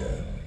ten,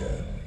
Yeah.